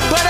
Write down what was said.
But